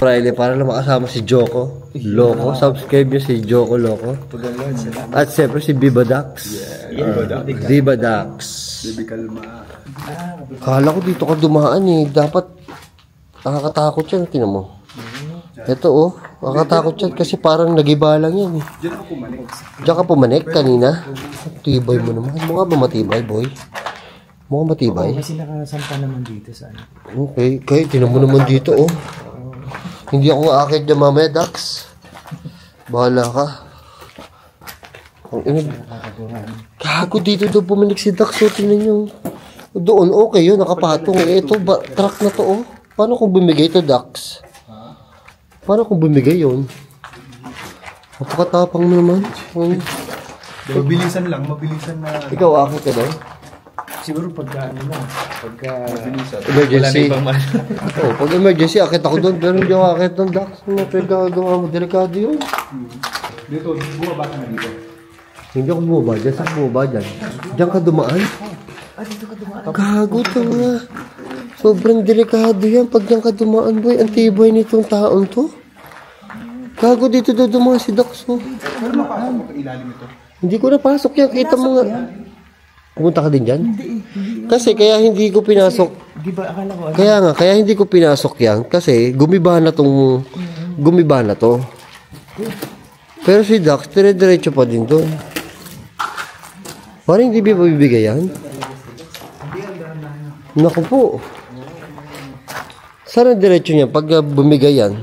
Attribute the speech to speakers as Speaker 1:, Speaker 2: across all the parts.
Speaker 1: Friday para lang makasama si Joko. Loco. Subscribe nyo si Joko Loco. At siyempre si Biba Dax. Uh, Biba Dax.
Speaker 2: Baby kalma.
Speaker 1: Kala ko dito ka dumaan eh. Dapat nakakatakot yan. Tinan mo. Ito oh. Nakakatakot yan kasi parang nagiba lang yan eh.
Speaker 2: Diyan ako pumanik.
Speaker 1: Diyan ka pumanik kanina. Tibay mo naman. Mukha ba matibay boy? Mukha matibay.
Speaker 3: Kasi nakasampa naman dito sa ano.
Speaker 1: Okay, kaya tinan mo naman dito, oh. Hindi ako aakit dyan mamaya, Dax. Bahala ka. Ang ina. Gago dito daw bumalik si Dax, oh. Tingnan nyo. Doon, okay yun, nakapatong. Eh, ito, ba, truck na to, oh. Paano kung bumigay ito, Dax? Paano kung bumigay yun? Napakatapang naman. Hmm.
Speaker 2: Mabilisan lang, mabilisan na.
Speaker 1: Ikaw, akit ka daw?
Speaker 3: Siguro pagka ano lang, pagka
Speaker 1: Emergency. Oo, pag emergency, akit ako doon. Pero hindi ako akit doon, Dax. Ano pinagagawa mo? Delikado yun.
Speaker 2: Dito, bumaba ka na dito.
Speaker 1: Hindi ako bumaba dyan. Saan bumaba dyan? Diyan ka dumaan? Gago to nga. Sobrang delikado yan. Pag diyan ka dumaan, boy, ang tibay nitong taon to. Gago dito daw dumaan si Dax. Oh.
Speaker 2: Pero mapasok mo ilalim ito.
Speaker 1: Hindi ko napasok yan. Kita mo nga. Pumunta ka din dyan? Kasi kaya hindi ko pinasok.
Speaker 3: Di ba akala ko ano?
Speaker 1: Kaya nga, kaya hindi ko pinasok yan. Kasi gumiba na tong... Gumiba na to. Pero si Dax, dire-diretso pa din doon. Parang hindi ba bibigay yan? Naku po. Saan ang diretso niya pag uh, bumigay yan?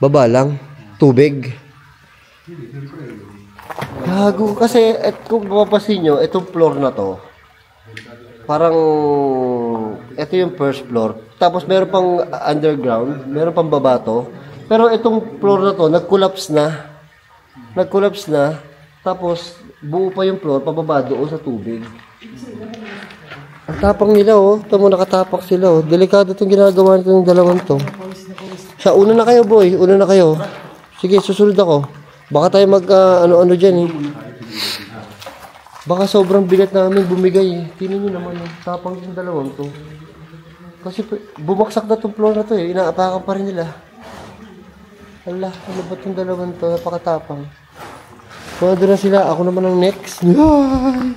Speaker 1: Baba lang. Tubig. Gago. Kasi et, kung mapapasin nyo, itong floor na to, parang ito yung first floor. Tapos meron pang underground, meron pang baba to. Pero itong floor na to, nag-collapse na. Nag-collapse na. Tapos buo pa yung floor, pababa doon sa tubig. Ang tapang nila oh. Ito mo nakatapak sila oh. Delikado itong ginagawa nito ng dalawang to. Sa una na kayo boy, una na kayo. Sige, susunod ako. Baka tayo mag ah, ano-ano dyan eh. Baka sobrang bigat namin bumigay eh. Tingnan nyo naman eh. Tapang yung dalawang to. Kasi bumaksak na itong floor na to eh. Inaapakan pa rin nila. Ala, ano ba itong dalawang to? Napakatapang. Kung na sila, ako naman ang next. Ay!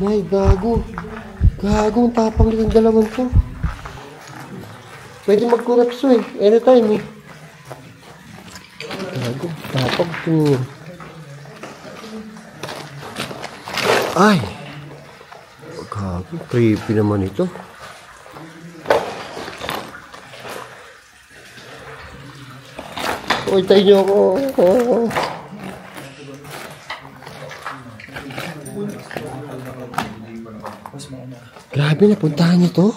Speaker 1: Ay, gago. Gago, ang tapang nitong dalawang to. Pwede mag-collapse eh. Anytime eh. Gago, tapang to. Ay! Gago, creepy naman ito. Uy, tayo niyo ako. Oh. Grabe, napuntahan niyo to?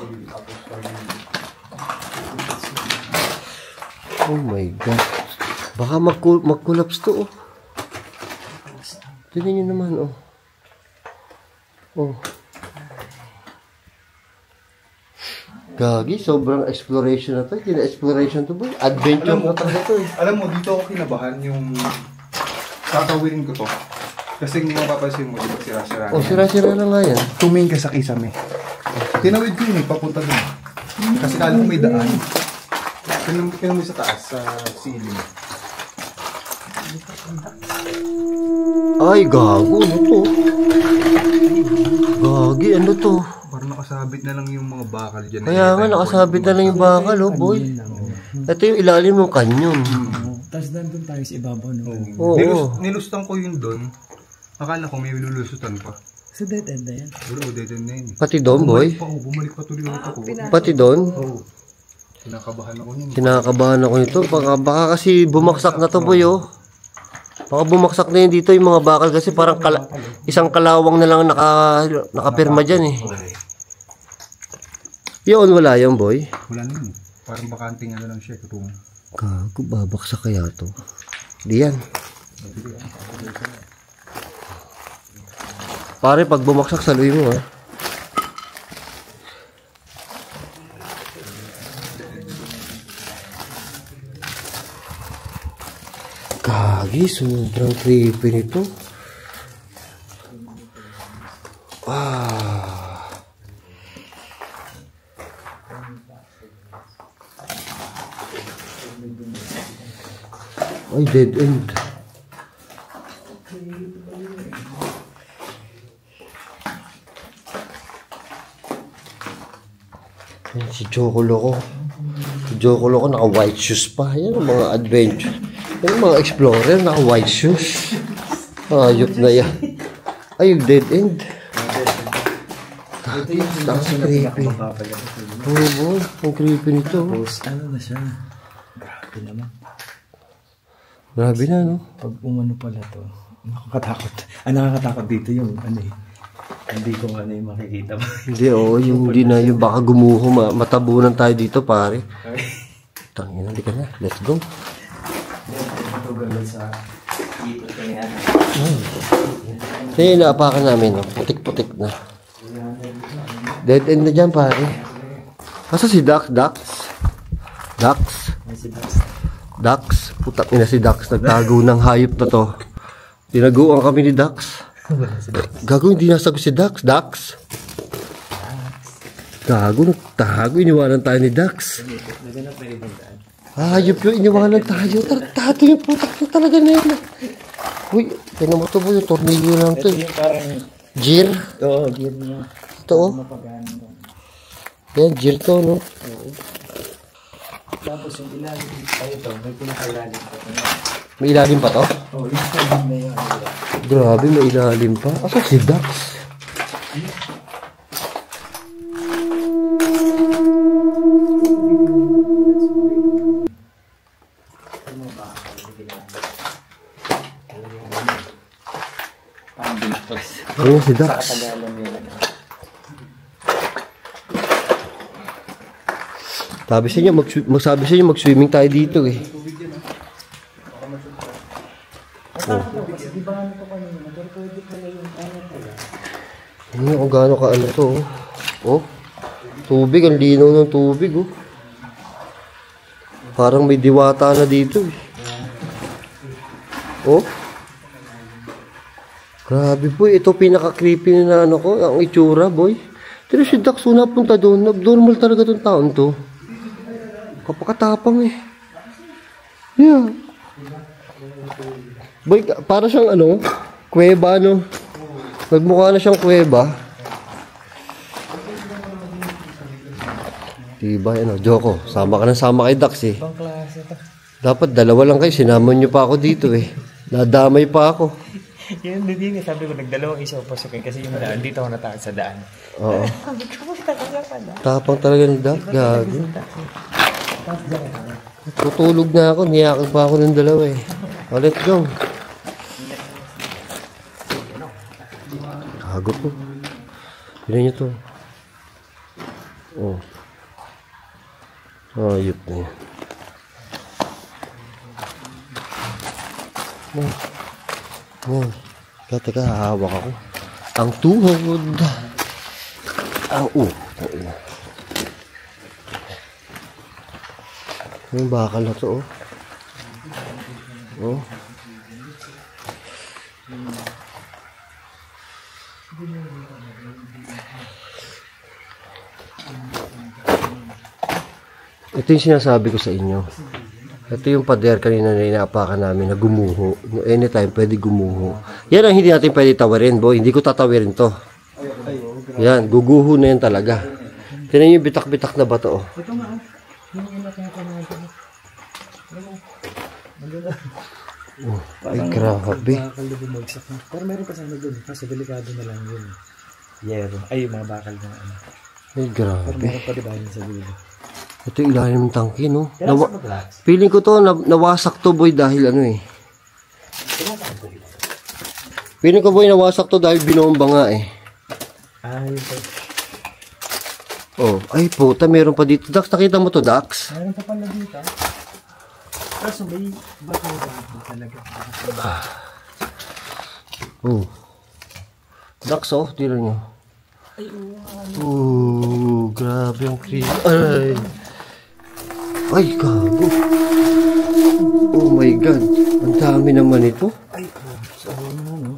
Speaker 1: Oh my God. Baka mag- mag-collapse to, oh. Tignan niyo naman, oh. Oh. Gagi, sobrang exploration na to. Hindi na exploration to, boy. Adventure na talaga to, eh.
Speaker 2: Alam mo, dito ako kinabahan yung tatawirin ko to. Kasi kung mapapansin mo, di ba sira-sira
Speaker 1: Oh, sira-sira na nga yan.
Speaker 2: Tumingin ka sa kisame. Tinawid ko yun eh, papunta doon. Kasi kala ko may daan. Tinam mo sa taas, sa ceiling.
Speaker 1: Ay, gago. Ano to? Gagi, ano to?
Speaker 2: Parang nakasabit na lang yung mga bakal dyan.
Speaker 1: Kaya nga, nakasabit na lang yung bakal, oh, boy. Ito yung ilalim ng kanyon.
Speaker 3: Tapos nandun tayo sa ibabaw no.
Speaker 1: Oo.
Speaker 2: Nilus nilustan ko yun doon. Akala ko may lulusutan pa.
Speaker 3: Sa dead end na yan.
Speaker 2: Pero dead end na yun.
Speaker 1: Pati doon, boy.
Speaker 2: Bumalik pa ako, bumalik pa tuloy ulit ako.
Speaker 1: Pati doon.
Speaker 2: Oo. Kinakabahan ako yun.
Speaker 1: Kinakabahan ako nito. Baka, baka kasi bumaksak na to, boy, oh. Baka bumaksak na yun dito yung mga bakal kasi parang kala- isang kalawang na lang naka, nakapirma dyan, eh. Yun, wala yan, boy.
Speaker 2: Wala na yun. Parang bakanting ano lang siya. Kung
Speaker 1: Gago, babaksak kaya to. Di yan. Pare, pag bumaksak, saluhin mo, ha. Gagi, sobrang creepy nito. Ah. Ay, dead end. Ayan, si Jokolo ko. Si Jokolo ko naka-white shoes pa. Yan ang mga adventure. Yan ang mga explorer naka white shoes. Ayop na yan. Ay, yung dead end.
Speaker 3: Ito yung
Speaker 1: Ang creepy. Oo, boy. Ang creepy nito.
Speaker 3: Tapos, ano na siya? Grabe naman.
Speaker 1: Grabe na, no?
Speaker 3: Pag umano pala to, nakakatakot. Ang nakakatakot dito yung ano eh. Hindi ko ano yung makikita ba.
Speaker 1: Hindi, oo. yung hindi na. Yung baka gumuho. Ma matabunan tayo dito, pare. Tangina, hindi ka na. Let's go.
Speaker 3: Gano'n sa ni ano.
Speaker 1: Yan naapakan namin, no? Putik-putik na. Dead end na dyan, pare. Asa si Dax? Dax? Dax?
Speaker 3: May si Dax.
Speaker 1: Dax? Putak ina si Dax. Nagtago ng hayop na to. Tinaguan kami ni Dax. Gago, hindi nasagot si Dax. Dax? Gago, nagtago. Iniwanan tayo ni Dax.
Speaker 3: Naganap na daan.
Speaker 1: Hayop yun, iniwanan tayo. Tartado yung putak na talaga na yun. Uy, tinan mo to po yung tornilyo lang to.
Speaker 3: Ito
Speaker 1: eh.
Speaker 3: yung parang,
Speaker 1: Jir?
Speaker 3: oo, gear niya.
Speaker 1: Ito oh. Yan, Jir to, no?
Speaker 3: Tapos yung ilalim, ay ito, may pinakailalim ko.
Speaker 1: May ilalim pa to?
Speaker 3: Oh, yung ilalim na yun.
Speaker 1: Grabe, may ilalim pa. Asa si Dax? Si Dax. Sabi sa inyo, mag magsabi sa inyo, mag-swimming tayo dito eh. Oh. Ano kung gaano ka ano to, oh. Oh. Tubig, ang linaw ng tubig, oh. Parang may diwata na dito, eh. Oh. Grabe, boy. Ito pinaka-creepy na ano ko, ang itsura, boy. Pero si Dax, una punta doon. Abnormal talaga tong taon to. Kapakatapang eh. Yeah. Boy, para siyang ano, kuweba, no? Nagmukha na siyang kuweba. Diba, ano, Joko, sama ka na sama kay Dax eh. Dapat dalawa lang kayo, sinama niyo pa ako dito eh. Nadamay pa ako.
Speaker 3: Yun, hindi din. Sabi ko, nagdalawang isa pa siya kasi yung daan, dito ako nataas sa daan.
Speaker 1: Oo.
Speaker 3: Sabi ko, talaga pala.
Speaker 1: Tapang talaga ni Dax, gago. Tutulog na ako, niyakan pa ako ng dalawa eh. Oh, let's go. Gago po. Tignan niyo to. Oh. Ayop na yan. Oh. Oh. Teka, teka, hahawak ako. Ang tuhod. Ang uh. tangina. Yung bakal na to, oh. Oh. Ito yung sinasabi ko sa inyo. Ito yung pader kanina na inaapakan namin na gumuho. Anytime pwede gumuho. Yan ang hindi natin pwede tawarin, boy. Hindi ko tatawirin to. Yan, guguho na yan talaga. Tinan yung bitak-bitak na bato, oh. Oh, ay, grabe.
Speaker 3: Pero meron pa sana dun. Kasi delikado na lang yun. Yero. Ay, yung mga bakal na ano.
Speaker 1: Ay,
Speaker 3: Pero
Speaker 1: grabe.
Speaker 3: meron pa diba yun sa dulo.
Speaker 1: Ito yung ilalim ng tangke, no? Nawa- feeling ko to, na- nawasak to, boy, dahil ano eh. Feeling ko, boy, nawasak to dahil binomba nga eh.
Speaker 3: Ah.
Speaker 1: Oh, ay puta, meron pa dito. Dax, nakita mo to, Dax?
Speaker 3: Meron pa pala dito. Kaso may bakura dito talaga.
Speaker 1: Oh. Dax, oh, tira nyo. Oh, grabe ang creepy. Ay. Ay, gago. Oh my God. Ang dami naman ito.
Speaker 3: Ay, so ano, no?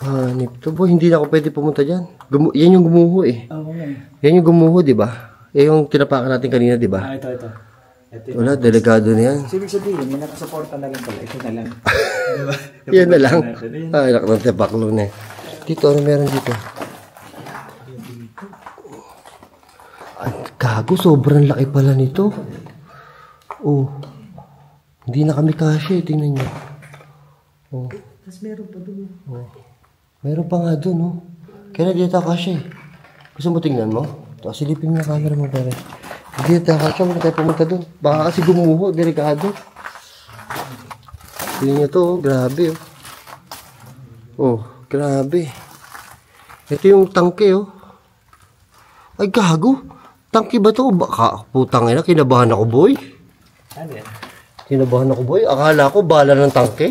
Speaker 1: Hanip to. Boy, hindi na ako pwede pumunta dyan. Gumu yan yung gumuho eh.
Speaker 3: Oo nga. eh.
Speaker 1: Yan yung gumuho, di ba? Eh, yung tinapakan natin kanina, di ba?
Speaker 3: Ah, ito, ito. Ito
Speaker 1: Wala, delikado na yan.
Speaker 3: so, ibig sabihin, may nakasuporta na lang pala. Ito na lang. diba?
Speaker 1: Yan na lang. Ay, nak ng tepaklo na eh. Dito, ano meron dito? Ay, gago, sobrang laki pala nito. Oh. Hindi na kami kasya, tingnan nyo. Oh.
Speaker 3: Tapos meron pa doon.
Speaker 1: Meron pa nga dun, oh. Kaya na dito kasya eh. Gusto mo tingnan mo? Ito, silipin mo yung camera mo, pare. Hindi tayo kasya, wala tayo pumunta dun. Baka kasi gumuho, delikado. Tingnan nyo to, oh. grabe, oh. Oh, grabe. Ito yung tangke, oh. Ay, gago. Tangke ba to? Baka, putang ina, kinabahan ako, boy.
Speaker 3: Ano yan?
Speaker 1: Kinabahan ako, boy. Akala ko bala ng tangke.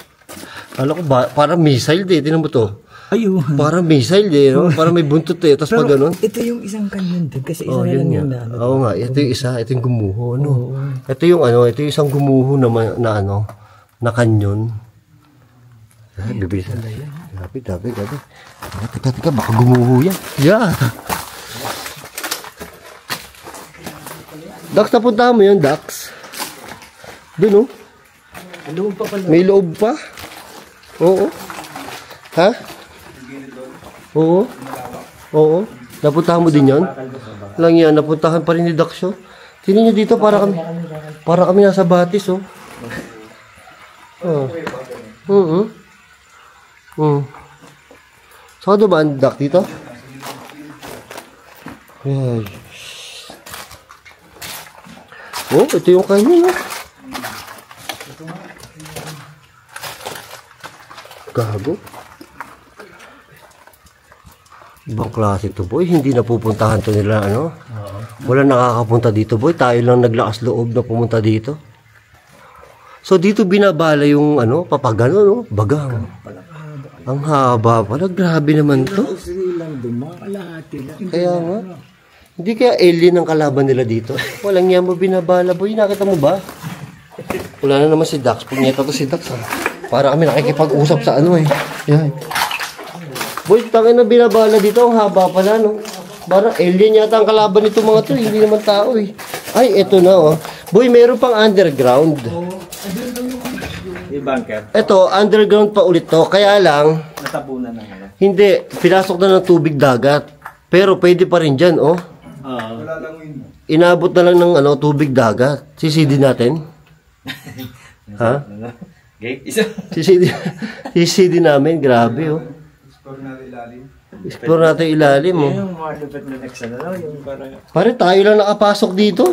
Speaker 1: Akala ko ba, parang missile, di. Tinan mo to.
Speaker 3: Ayun.
Speaker 1: Parang missile, di. No? Parang may buntot, eh. Tapos pag ganun.
Speaker 3: ito yung isang kanyon din. Kasi isa
Speaker 1: Oh,
Speaker 3: na
Speaker 1: yun
Speaker 3: lang na, ano.
Speaker 1: Oo nga, ito yung isa, ito yung gumuho, ano. Ito yung ano, ito yung isang gumuho na, na ano, na kanyon. Ay, bibilis na. Grabe, grabe, grabe. Teka, teka, teka, baka gumuho yan. Yeah. Dax, napuntahan mo yun, Dax. Doon, oh.
Speaker 3: Loob pa pala.
Speaker 1: May loob pa? Oo. Ha? Oo. Oo. Napuntahan mo din yon? Lang yan, napuntahan pa rin ni Daxo. Tingnan nyo dito, para kami, para kami nasa batis, oh. Oh. Oo. Hmm. Saan ang duck dito? Ay. Oh, ito yung kanya, oh. Gago. Ibang klase to boy. Hindi na pupuntahan to nila ano. Wala nakakapunta dito boy. Tayo lang naglakas loob na pumunta dito. So dito binabala yung ano, papagano no, bagang. Ang haba pala. Grabe naman to. Kaya nga. Hindi kaya alien ang kalaban nila dito. Walang yan mo binabala boy. Nakita mo ba? Wala na naman si Dax. Punyeta to si Dax ha. Para kami nakikipag-usap sa ano eh. Yan. Boy, tangin na binabala dito. Ang haba pala no. Para alien yata ang kalaban nito mga to. Hindi naman tao eh. Ay, eto na oh. Boy, meron pang underground.
Speaker 3: Yung bunker.
Speaker 1: Eto, underground pa ulit to. Kaya lang,
Speaker 3: Natabunan ano.
Speaker 1: hindi. Pinasok na ng tubig dagat. Pero pwede pa rin dyan oh.
Speaker 3: Oo.
Speaker 1: Inabot na lang ng ano, tubig dagat. Sisidi natin. ha?
Speaker 3: Okay? Isa.
Speaker 1: Sisidi, sisidi namin. Grabe, oh. Explore natin ilalim, oh.
Speaker 3: Yung mga lupit na next ano. no? Yung parang...
Speaker 1: Pare, tayo lang nakapasok dito.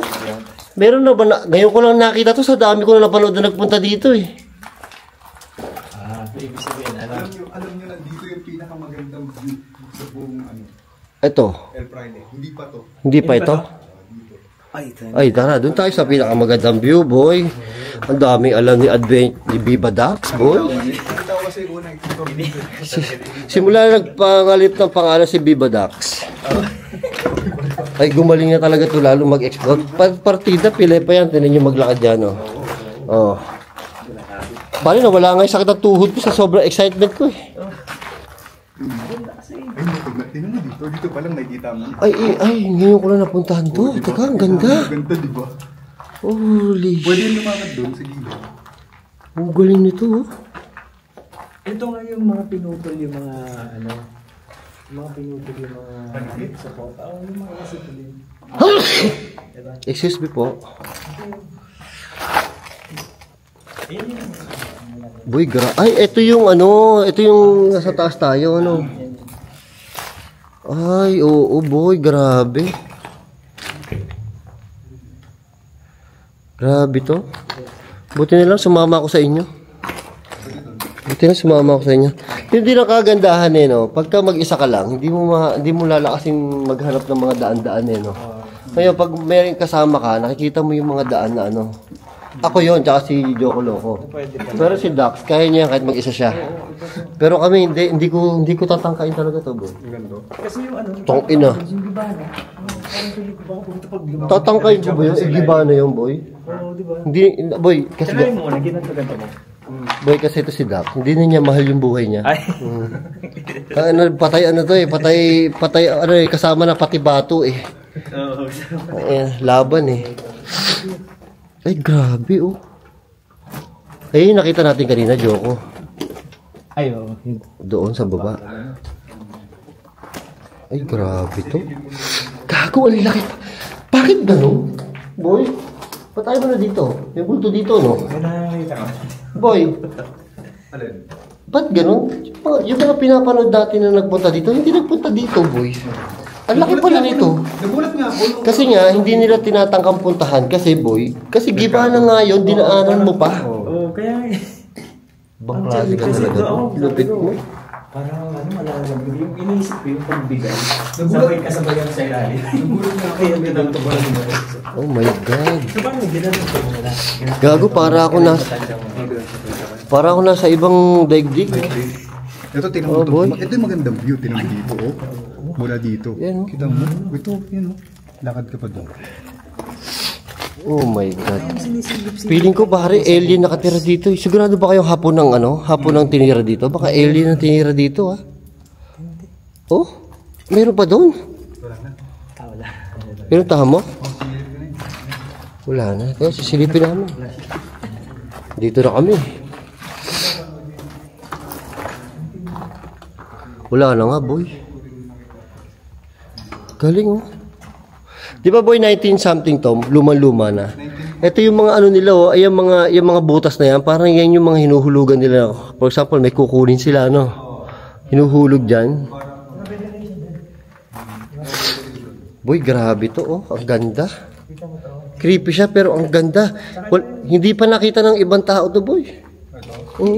Speaker 1: Meron na ba na, ngayon ko lang nakita to sa dami ko na napanood na nagpunta dito, eh.
Speaker 3: Ah, ibig sabihin, ano?
Speaker 2: Alam alam nyo nandito yung pinakamagandang view sa buong ano,
Speaker 1: Ito,
Speaker 2: El Friday. Hindi pa to.
Speaker 1: hindi pa ito.
Speaker 3: Ay, ito.
Speaker 1: Ay, tara, doon tayo sa pinakamagandang view, boy. Ang daming alam ni Advent, ni Viva Dax, boy. Simula na nagpangalit ng pangalan si Viva Dax. Ay, gumaling na talaga to lalo mag-explore. Pa- partida, pila pa yan. Tinan nyo maglakad yan, oh. Oh. Bali na, wala nga yung sakit ng tuhod ko sa sobrang excitement ko, eh.
Speaker 2: Ay, tignan, mo dito. Pa lang nakikita mo.
Speaker 1: Ay, ay, ay, ngayon ko lang napuntahan to. Teka, ang ganda.
Speaker 2: Ang ganda, di ba?
Speaker 1: Holy
Speaker 2: Pwede
Speaker 1: shit.
Speaker 2: yung lumakad doon sa gilid.
Speaker 1: Ang galing nito, oh.
Speaker 3: Ito nga yung mga pinutol yung mga ano. Mga pinutol yung mga support. Oo, yung mga kasi din.
Speaker 1: Excuse me po. Boy, gra... Ay, ito yung ano, ito yung nasa taas tayo, ano. Ay, oo, boy, grabe. Grabe to. Buti na lang sumama ako sa inyo. Buti na sumama ako sa inyo. Yung din ang kagandahan eh, no? Pagka mag-isa ka lang, hindi mo, ma, hindi mo lalakasin maghanap ng mga daan-daan eh, no? Ngayon, pag may kasama ka, nakikita mo yung mga daan na ano. Ako yon tsaka si Joko Loco. Pero si Dax, kaya niya kahit mag-isa siya. Pero kami, hindi, hindi ko, hindi ko tatangkain talaga to, bro.
Speaker 3: Kasi yung ano,
Speaker 1: Tong ina. Tatangkain ko ba yun? Igiba na yun, boy.
Speaker 3: Oo, di ba?
Speaker 1: Hindi, boy, kasi,
Speaker 3: Try mo,
Speaker 1: boy, kasi ito si Dax. Hindi na niya mahal yung buhay niya.
Speaker 3: Ay.
Speaker 1: Ang ano, patay ano to eh, patay, patay, ano eh, kasama na pati bato eh.
Speaker 3: Oo.
Speaker 1: Ayan, laban eh. Ay, grabe, oh. Ay, nakita natin kanina, Joko.
Speaker 3: Ay, oo.
Speaker 1: Doon sa baba. Ay, grabe to. Gago, ang laki. Bakit ganun? Boy, patay mo na dito. May bulto dito, no? Boy,
Speaker 2: Alin?
Speaker 1: ba't ganun? Yung mga pinapanood dati na nagpunta dito, hindi nagpunta dito, boy. Ang laki pala nito.
Speaker 2: Nagulat nga ako.
Speaker 1: Kasi nga, hindi nila tinatangkang puntahan kasi, boy. Kasi giba na nga yun, dinaanan mo pa.
Speaker 3: Oo, kaya
Speaker 1: Bang klase ka talaga. Lupit mo.
Speaker 3: Parang ano, malalang yung iniisip ko yung pagbigay. Sabay kasabayan sa ilalim.
Speaker 2: Nagulat nga ako.
Speaker 3: Ko lang mo.
Speaker 1: Oh my God. Gago, para ako na, para ako nasa ibang daigdig.
Speaker 2: Ito, tinan
Speaker 1: Oh,
Speaker 2: mo to.
Speaker 1: boy.
Speaker 2: Ito yung magandang view. Tinan mo dito, oh. Mula dito.
Speaker 1: Yan, oh.
Speaker 2: Kita mo? Ito, yan, oh. Lakad ka pa doon.
Speaker 1: Oh my God. Feeling ko pare, alien nakatira dito. Sigurado ba kayo hapon ng ano? Hapon ng tinira dito? Baka alien ang tinira dito, ah. Oh, meron pa doon.
Speaker 3: Wala.
Speaker 1: Pinuntahan mo? Wala na. Kaya sisilipin namin. Dito na kami. Wala na nga, boy. Galing, oh. Di ba, boy, 19 something to, luma-luma na. Ito yung mga ano nila, oh, yung mga, yung mga butas na yan, parang yan yung mga hinuhulugan nila. For example, may kukunin sila, no? Hinuhulog dyan. Boy, grabe to, oh. Ang ganda. Creepy siya, pero ang ganda. Wal, hindi pa nakita ng ibang tao to, boy. Oh.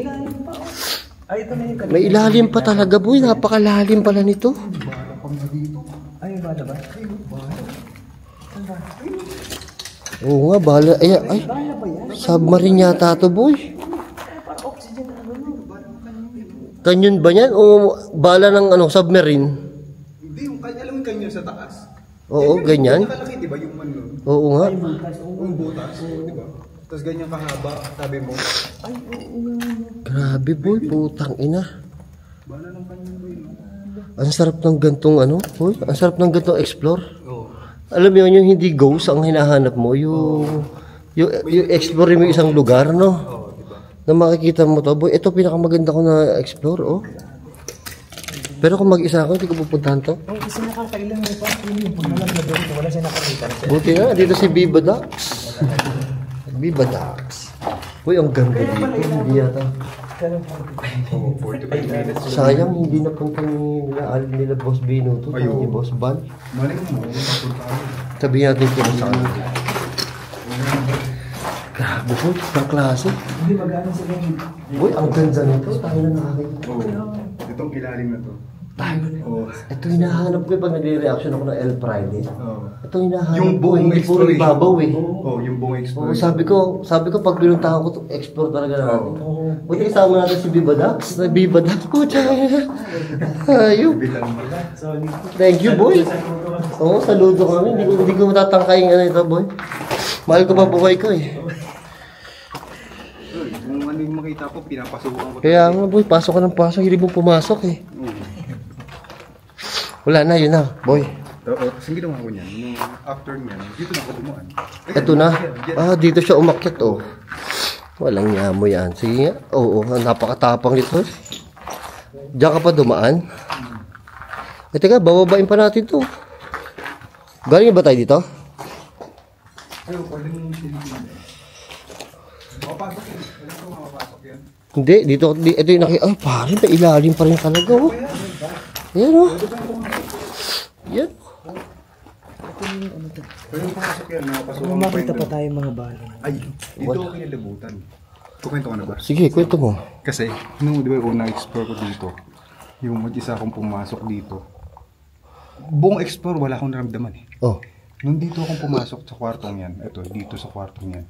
Speaker 1: May ilalim pa talaga, boy. Napakalalim pala nito.
Speaker 3: Ay, bala ba?
Speaker 1: Oo nga, bala. Ay, ay. Submarine yata to, boy. Canyon ba yan? O bala ng ano, submarine?
Speaker 2: Hindi, yung kanya, yung kanya sa taas.
Speaker 1: Oo, ganyan.
Speaker 2: Nakalaki, di ba, yung man nun?
Speaker 1: Oo nga.
Speaker 2: Yung butas, di ba? Tapos ganyan kahaba, sabi mo.
Speaker 1: Grabe, boy. Putang ina.
Speaker 2: Bala ng yun?
Speaker 1: Ang sarap ng gantong ano, boy. Ang sarap ng gantong explore. Alam mo yun, yung hindi ghost ang hinahanap mo, yung, yung, yung explore mo isang lugar, no? Na makikita mo to, boy, ito pinakamaganda ko na explore, oh. Pero kung mag-isa ako, hindi ko pupuntahan to.
Speaker 3: Ang isa nakakailang mo pa. Yun yung pag nalang na doon, wala siya nakakita.
Speaker 1: Buti na, dito si Biba Dax. Biba Dax. Uy, ang ganda dito. Hindi yata. Sayang, hindi napunta ni nila, al- nila Boss Bino to.
Speaker 2: Ayun.
Speaker 1: Ni Boss Ban.
Speaker 2: Mali mo, papunta ka.
Speaker 1: Sabi natin kung sa kanila. Grabe po, ang klase.
Speaker 3: Hindi magana sila yung
Speaker 1: Uy, ang ganda nito. Tayo na nakakita.
Speaker 2: Oo. Itong ilalim na to.
Speaker 1: Tayo.
Speaker 2: Oo.
Speaker 1: Ito hinahanap ko eh, pag nagre-reaction ako ng El Friday.
Speaker 2: Oo.
Speaker 1: Ito hinahanap
Speaker 2: Yung
Speaker 1: ko.
Speaker 2: buong
Speaker 1: Hindi puro
Speaker 2: exploration.
Speaker 1: ibabaw eh.
Speaker 2: Oo, yung buong exploration.
Speaker 1: sabi ko, sabi ko pag pinuntahan ko, to, explore talaga natin. Buti kasama natin si Biba Dax. Na Biba Dax po, Ayun. Thank you, boy. Oo, saludo kami. Hindi ko, hindi ko matatangkayin ano ito, boy. Mahal ko pa buhay ko eh.
Speaker 2: Kung ano yung makita ko, pinapasukan ko.
Speaker 1: Kaya nga, boy, pasok ka ng pasok. Hindi mo pumasok eh.
Speaker 2: Oo.
Speaker 1: Wala na, yun na, boy.
Speaker 2: Oo, kasi ginawa ko niyan. Nung after niyan, dito na ako dumaan.
Speaker 1: Ito na. Ah, dito siya umakyat, oh. Walang yamo yan. Sige nga. Oo, napakatapang nito. Diyan ka pa dumaan. Eh, teka, bababain pa natin to. Galing ba tayo dito?
Speaker 2: Ay, pwede mong silipin. Makapasok yan. Pwede ko makapasok yan.
Speaker 1: Hindi, dito, di, ito yung naki... Ay, pare, may ilalim pa rin talaga, oh. Yan, oh. Yan.
Speaker 2: Pwede mo pumasok yan. Nakapasok
Speaker 3: makita pa tayo mga bala.
Speaker 2: Ay, dito ako kinalabutan. Kukwento ko na ba?
Speaker 1: Sige, kwento mo.
Speaker 2: Kasi, nung di ba unang explore ko dito, yung mag-isa akong pumasok dito, buong explore wala akong naramdaman eh.
Speaker 1: Oh.
Speaker 2: Nung dito akong pumasok sa kwartong yan, ito, dito sa kwartong yan,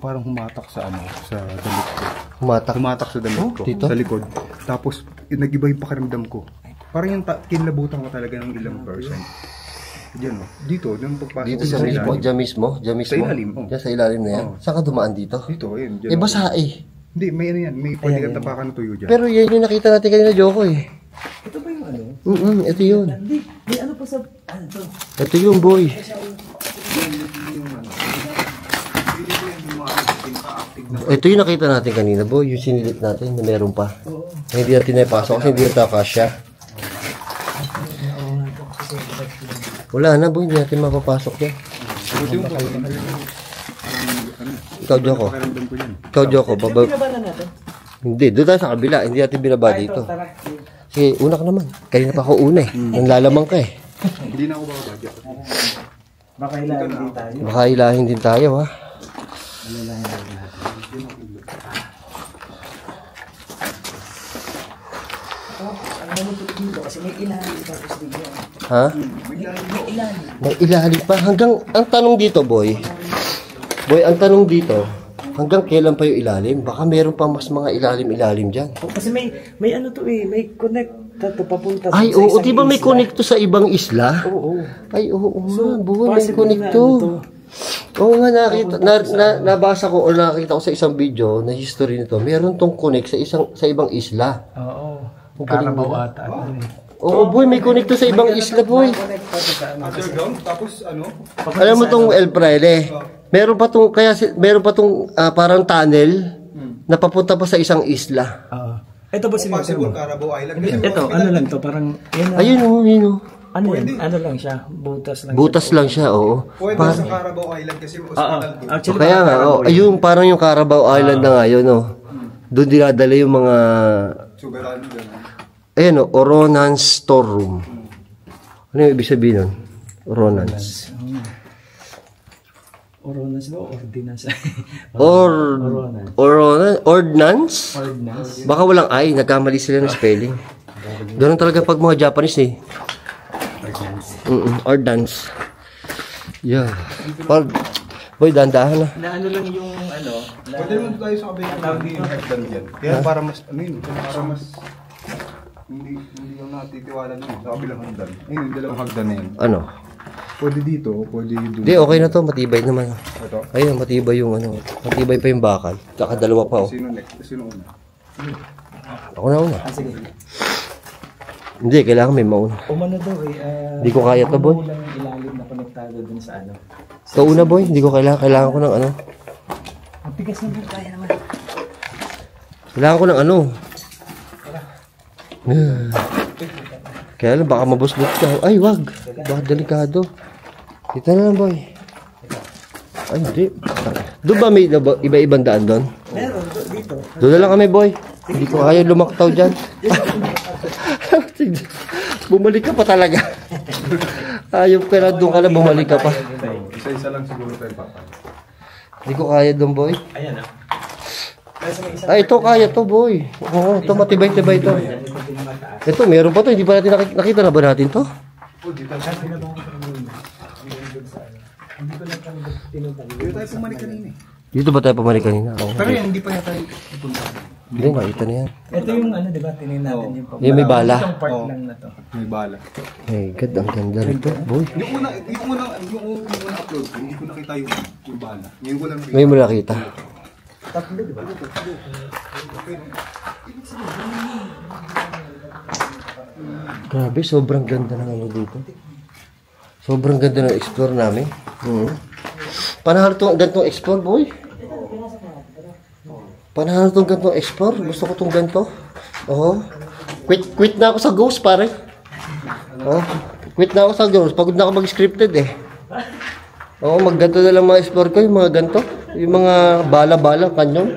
Speaker 2: parang humatak sa ano, sa damit ko.
Speaker 1: Humatak.
Speaker 2: Humatak sa damit ko,
Speaker 1: dito?
Speaker 2: sa likod. Tapos, nag-iba yung pakiramdam ko. Parang yung ta- kinlabutan ko talaga ng ilang percent. Diyan oh. Dito, nung pagpasok
Speaker 1: Dito sa mismo,
Speaker 2: ilalim.
Speaker 1: dyan mismo, dyan mismo.
Speaker 2: Sa ilalim, oh.
Speaker 1: Dyan sa ilalim na yan.
Speaker 2: Oh.
Speaker 1: Saan ka dumaan dito?
Speaker 2: Dito, ayun. Dyan
Speaker 1: Eh,
Speaker 2: ako.
Speaker 1: basa eh.
Speaker 2: Hindi, may ano yan. May pwede kang tapakan ng tuyo dyan.
Speaker 1: Pero yan yung nakita natin kanina, Joko eh.
Speaker 3: Ito ba yung ano?
Speaker 1: Mm ito yun.
Speaker 3: Hindi, may ano pa sa... Ano to?
Speaker 1: Ito yung boy. Ito yung nakita natin kanina, boy. Yung sinilit natin na meron pa. Na hindi natin naipasok kasi hindi natin nakasya. Wala na, boy. Hindi natin mapapasok yan. Ikaw, Joko. Ikaw, Joko. Baba...
Speaker 3: Natin.
Speaker 1: Hindi, doon tayo sa kabila. Hindi natin binaba dito. Sige, una ka naman. Kanina pa ako una eh. Nanlalamang ka eh.
Speaker 2: Hindi na ako babagyan.
Speaker 3: Baka ilan din tayo.
Speaker 1: Baka ilahin din tayo ha.
Speaker 3: Ang manutot dito kasi may ilalim tapos dito.
Speaker 1: Ha? May ilalim pa. Hanggang, ang tanong dito, boy. Boy, ang tanong dito, hanggang kailan pa yung ilalim? Baka meron pa mas mga ilalim-ilalim dyan.
Speaker 3: Oh, kasi may may ano to eh, may connect to papunta
Speaker 1: Ay,
Speaker 3: sa
Speaker 1: oo, di ba may
Speaker 3: isla.
Speaker 1: connect to sa ibang isla?
Speaker 3: Oo.
Speaker 1: Ay, oo, oo nga, boy, may connect to.
Speaker 3: ano to.
Speaker 1: Oo nga, nakita, na, na, nabasa ko o nakita ko sa isang video na history nito. Meron tong connect sa isang sa ibang isla.
Speaker 3: Oo.
Speaker 1: Nila.
Speaker 3: ata. ano eh.
Speaker 1: Oo, boy, may connect to sa ibang isla, boy.
Speaker 3: Ano.
Speaker 2: Underground, tapos ano?
Speaker 1: Alam mo tong El Fraile, meron pa tong kaya si- meron pa tong ah, parang tunnel na papunta pa sa isang isla.
Speaker 3: Oo. Ito ba si
Speaker 2: Possible
Speaker 3: Mr.
Speaker 2: Carabao Island. Kasi
Speaker 3: Ito, ano lang to, parang yun lang.
Speaker 1: Ayun oh, yun oh.
Speaker 3: Ano yan? Ano lang siya? Butas lang.
Speaker 1: Butas lang siya, oo.
Speaker 2: Pwede sa Carabao Island kasi
Speaker 3: Oo.
Speaker 2: hospital doon.
Speaker 3: Actually,
Speaker 1: kaya nga, oh, ayun parang yung Carabao Island na nga yun, oh. Doon dinadala yung mga
Speaker 2: Soberano doon.
Speaker 1: Ayan o, Oronans Storeroom. Ano yung ibig sabihin nun? Oronans.
Speaker 3: Ordinance ba? Ordinance.
Speaker 1: Or, Oronan, Ordnance?
Speaker 3: Ordinance.
Speaker 1: Baka walang I, nagkamali sila ng spelling. Ganun talaga pag mga Japanese eh. Mm Ordnance. Yeah. Pag, boy, dandahan na.
Speaker 3: Na ano lang yung ano,
Speaker 2: Pwede naman tayo sa dyan. Kaya para mas, ano yun, para mas, hindi, hindi yung natitiwala naman sa kabilang hagdan. Ayun, yung dalawang hagdan na yun.
Speaker 1: Ano?
Speaker 2: Pwede dito, pwede doon.
Speaker 1: Hindi, okay na to. Matibay naman.
Speaker 2: Ito.
Speaker 1: Ayun, matibay yung ano. Matibay pa yung bakal. Kakadalawa pa oh.
Speaker 2: Sino next? Sino una?
Speaker 1: Ako na una.
Speaker 3: ah, sige.
Speaker 1: Hindi, kailangan may mauna.
Speaker 3: Umano daw eh. ah,
Speaker 1: Hindi ko kaya to, boy.
Speaker 3: Lang ilalim na konektado dun sa ano.
Speaker 1: Ikaw una, boy. Hindi ko kailangan. Kailangan ko ng ano.
Speaker 3: Ang tigas na kaya naman.
Speaker 1: Kailangan ko ng ano. Kaya lang, baka mabusbos ka. Ay, wag. Baka delikado. Dito na lang, boy. Ay, hindi. Doon ba may iba- iba-ibang daan doon?
Speaker 3: Meron dito.
Speaker 1: Doon na lang kami, boy. Hindi ko kaya lumaktaw dyan. bumalik ka pa talaga. Ayop ka na, doon ka na, bumalik ka pa.
Speaker 2: Isa-isa lang siguro tayo papa.
Speaker 1: Hindi ko kaya doon, boy.
Speaker 3: Ayan ah.
Speaker 1: Ay, ito kaya to, boy. Oo, ito matibay-tibay to.
Speaker 3: ito
Speaker 1: meron pa to. Hindi pa natin nakik- nakita na ba natin to?
Speaker 2: Dito
Speaker 1: ba tayo pumalik kanina? Oo.
Speaker 2: Pero yan, hindi pa yata ipunta.
Speaker 1: Hindi, nakita na yan.
Speaker 3: Ito yung ano, di ba? Tinin natin yung
Speaker 1: Yung may bala.
Speaker 3: Itong part lang na to.
Speaker 2: May bala.
Speaker 1: Hey, God, ang ganda nito, boy.
Speaker 2: Yung una, yung una, yung una, yung una upload ko, hindi ko nakita yung, yung bala. Ngayon ko lang nakita.
Speaker 1: Ngayon mo nakita.
Speaker 3: Tatlo, di ba?
Speaker 1: Grabe, sobrang ganda ng ano dito. Sobrang ganda ng explore namin. Mhm. Panahal to, gantong explore, boy. Panahal tong gantong explore. Gusto ko tong ganto. Oo. Quit, quit na ako sa ghost, pare. Oh, quit na ako sa ghost. Pagod na ako mag-scripted eh. Oo, magganto na lang mga explore ko, yung mga ganto. Yung mga bala-bala, kanyong.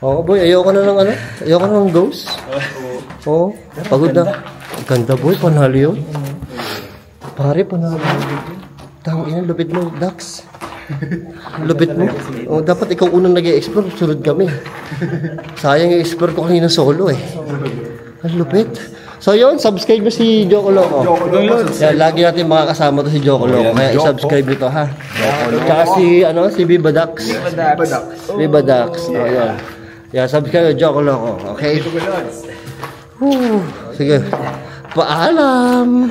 Speaker 1: Oo, boy, ayoko na ng ano. Ayoko na ng ghost. Oo, pagod na. Ganda, boy, panalo yun. Pare, panalo. Tang ina, lupit mo, Dax. Lupit mo. Oh, dapat ikaw unang nag-explore, sunod kami. Sayang yung explore ko kanina solo eh. Ang lupit. So yun, subscribe mo si Joko Loco. Yan, lagi natin makakasama to si Joko Loco. Kaya i-subscribe nito ha. Tsaka si, ano, si Biba Dax. Biba Dax. Oh, yan. Yan, subscribe Joko Loco. Okay? Sige. Paalam.